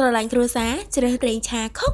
ស្រឡាញ់គ្រួសារជ្រើសប្រេងឆាខុក